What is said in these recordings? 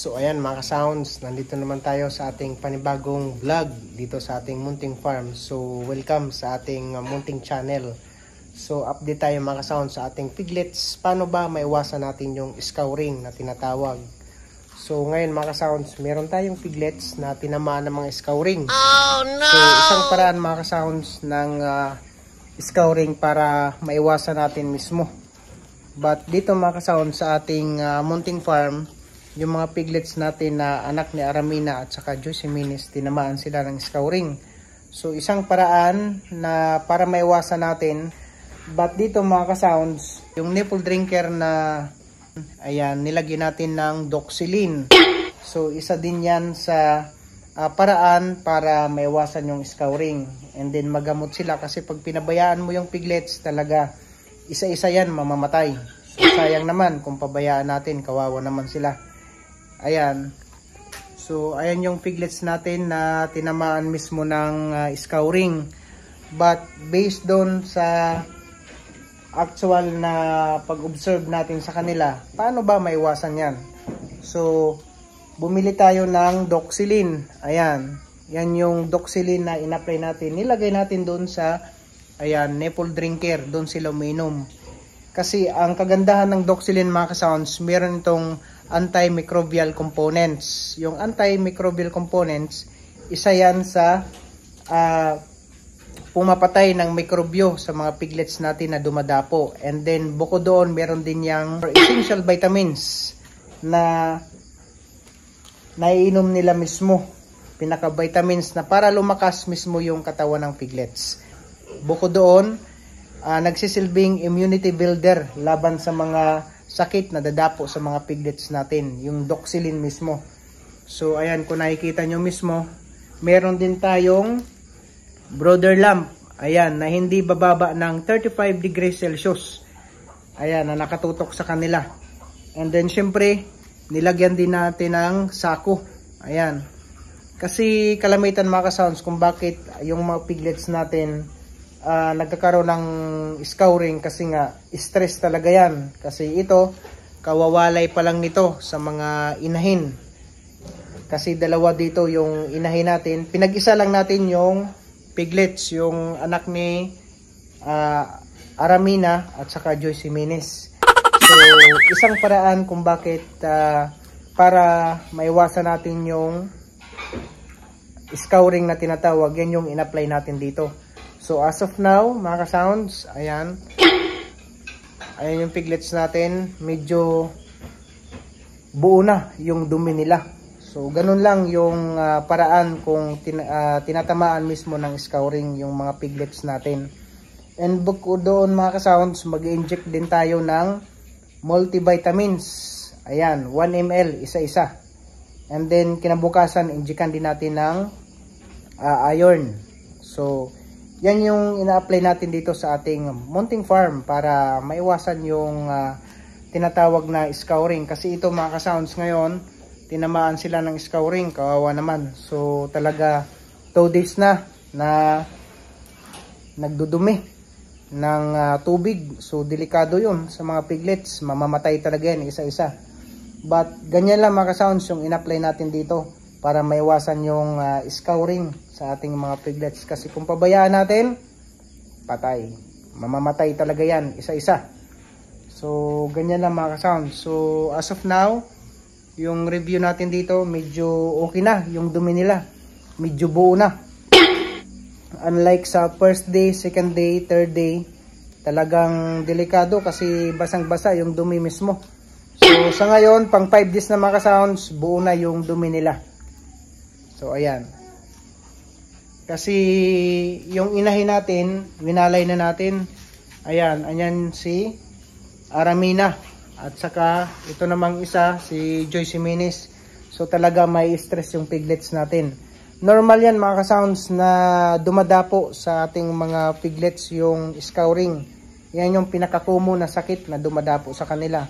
So ayan mga sounds, nandito naman tayo sa ating panibagong vlog dito sa ating Munting Farm. So welcome sa ating uh, Munting Channel. So update tayo mga sounds sa ating piglets. Paano ba maiwasan natin yung scouring na tinatawag? So ngayon mga sounds, meron tayong piglets na tinamaan ng mga scouring. Oh no! So isang paraan mga sounds ng uh, scouring para maiwasan natin mismo. But dito mga sounds sa ating uh, Munting Farm, yung mga piglets natin na anak ni Aramina at saka Jimenez, tinamaan sila ng scouring. So, isang paraan na para maiwasan natin, but dito mga ka-sounds, yung nipple drinker na, ayan, nilagyan natin ng doxylin. So, isa din yan sa uh, paraan para maiwasan yung scouring. And then, magamot sila kasi pag pinabayaan mo yung piglets, talaga, isa-isa yan mamamatay. So, sayang naman kung pabayaan natin, kawawa naman sila. Ayan. So, ayan yung piglets natin na tinamaan mismo ng uh, scouring. But, based doon sa actual na pag-observe natin sa kanila, paano ba maiwasan yan? So, bumili tayo ng doxylin. Ayan. Yan yung doxylin na in-apply natin. Nilagay natin doon sa, ayan, nipple drinker. Doon sila uminom. Kasi, ang kagandahan ng doxylin mga kasounds, meron itong antimicrobial components. Yung antimicrobial components, isa yan sa uh, pumapatay ng mikrobyo sa mga piglets natin na dumadapo. And then, bukod doon, meron din yung essential vitamins na naiinom nila mismo. Pinaka-vitamins na para lumakas mismo yung katawan ng piglets. Bukod doon, uh, nagsisilbing immunity builder laban sa mga sakit na dadapo sa mga piglets natin, yung doxylin mismo. So ayan, kung nakikita nyo mismo, meron din tayong brother lamp, ayan, na hindi bababa ng 35 degrees Celsius. Ayan, na nakatutok sa kanila. And then syempre, nilagyan din natin ng sako. Ayan. Kasi kalamitan mga ka-sounds kung bakit yung mga piglets natin uh, nagkakaroon ng scouring kasi nga stress talaga yan. Kasi ito, kawawalay pa lang nito sa mga inahin. Kasi dalawa dito yung inahin natin. Pinag-isa lang natin yung piglets, yung anak ni uh, Aramina at saka Joyce Jimenez. So, isang paraan kung bakit uh, para maiwasan natin yung scouring na tinatawag, yan yung in-apply natin dito. So as of now, mga ka-sounds, ayan. Ayan yung piglets natin. Medyo buo na yung dumi nila. So ganun lang yung uh, paraan kung tin uh, tinatamaan mismo ng scouring yung mga piglets natin. And bukod doon mga ka-sounds, mag-inject din tayo ng multivitamins. Ayan, 1 ml, isa-isa. And then kinabukasan, injikan din natin ng uh, iron. So, yan yung ina-apply natin dito sa ating munting farm para maiwasan yung uh, tinatawag na scouring. Kasi ito mga ka-sounds ngayon, tinamaan sila ng scouring, kawawa naman. So talaga 2 days na na nagdudumi ng uh, tubig. So delikado yun sa mga piglets. Mamamatay talaga yan isa-isa. But ganyan lang mga ka-sounds yung in-apply natin dito para maiwasan yung uh, scouring sa ating mga piglets. Kasi kung pabayaan natin, patay. Mamamatay talaga yan, isa-isa. So, ganyan lang mga kasound. So, as of now, yung review natin dito, medyo okay na. Yung dumi nila, medyo buo na. Unlike sa first day, second day, third day, talagang delikado kasi basang-basa yung dumi mismo. So, sa ngayon, pang 5 days na mga sounds, buo na yung dumi nila. So, ayan. Kasi yung inahin natin, winalay na natin. Ayan, ayan si Aramina. At saka ito namang isa, si Joyce Jimenez. So talaga may stress yung piglets natin. Normal yan mga ka-sounds na dumadapo sa ating mga piglets yung scouring. Yan yung pinakakumo na sakit na dumadapo sa kanila.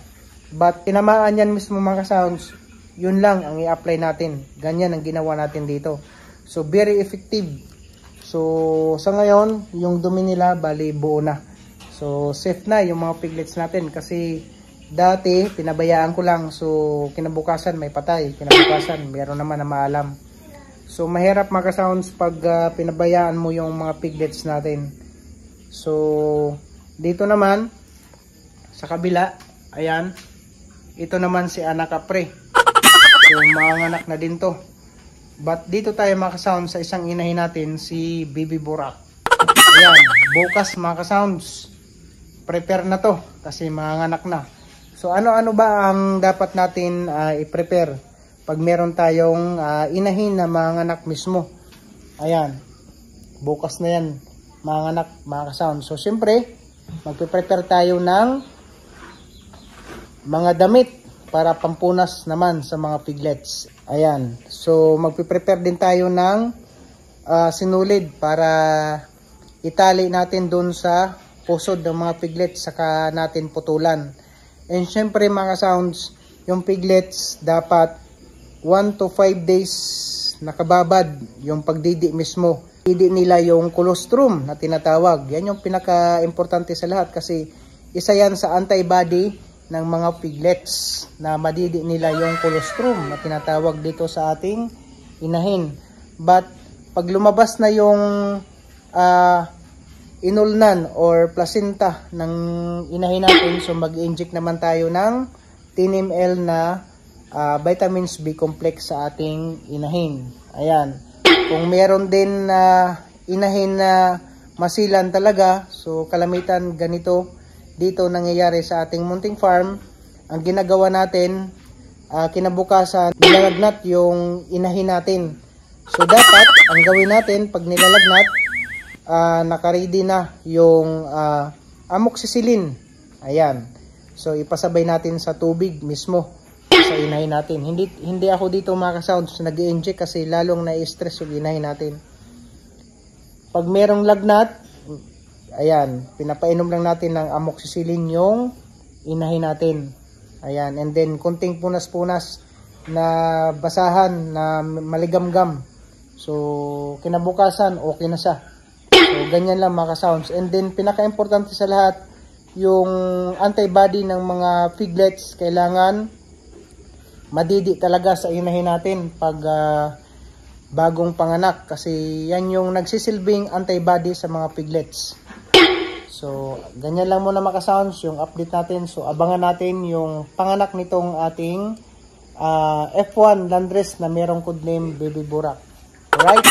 But tinamaan yan mismo mga ka-sounds, yun lang ang i-apply natin. Ganyan ang ginawa natin dito. So very effective So, sa ngayon, yung dumi nila, bali buo na. So, safe na yung mga piglets natin kasi Dati, pinabayaan ko lang. So, kinabukasan may patay. Kinabukasan, meron naman na maalam. So, mahirap mga ka-sounds pag ah, pinabayaan mo yung mga piglets natin. So, dito naman, sa kabila, ayan, ito naman si anak kapre. So, mga anak na din to. But dito tayo mga ka-sounds sa isang inahin natin, si Bibi Burak. Ayan, bukas mga ka-sounds, prepare na to kasi mga anak na. So ano-ano ba ang dapat natin ah, i-prepare pag meron tayong ah, inahin na mga anak mismo? Ayan, bukas na yan mga anak, mga ka-sounds. So siyempre, magpe-prepare tayo ng mga damit para pampunas naman sa mga piglets. Ayan. So, magpiprepare din tayo ng ah, sinulid para itali natin dun sa pusod ng mga piglets saka natin putulan. And syempre mga sounds, yung piglets dapat 1 to 5 days nakababad yung pagdidi mismo. Didi nila yung colostrum na tinatawag. Yan yung pinaka-importante sa lahat kasi isa yan sa antibody ng mga piglets na madidi nila yung colostrum na tinatawag dito sa ating inahin. But pag lumabas na yung ah, inulnan or placenta ng inahin natin, so mag-inject naman tayo ng 10 ml na ah, vitamins B complex sa ating inahin. Ayan. Kung meron din na inahin na masilan talaga, so kalamitan ganito dito nangyayari sa ating munting farm. Ang ginagawa natin, ah, kinabukasan, nilalagnat yung inahin natin. So dapat, ang gawin natin pag nilalagnat, ah, nakaready na yung ah, amoxicillin. Ayan. So ipasabay natin sa tubig mismo sa inahin natin. Hindi hindi ako dito mga ka-sounds nag-inject kasi lalong na-stress yung inahin natin. Pag merong lagnat, ayan, pinapainom lang natin ng amoxicillin yung inahin natin. Ayan, and then kunting punas-punas na basahan na maligamgam. So, kinabukasan, okay na siya. So, ganyan lang mga sounds And then, pinaka-importante sa lahat, yung antibody ng mga piglets, kailangan madidi talaga sa inahin natin pag ah, bagong panganak. Kasi yan yung nagsisilbing antibody sa mga piglets. So, ganyan lang muna mga sounds yung update natin. So, abangan natin yung panganak nitong ating ah, F1 Landress na merong codename Baby Burak. Alright?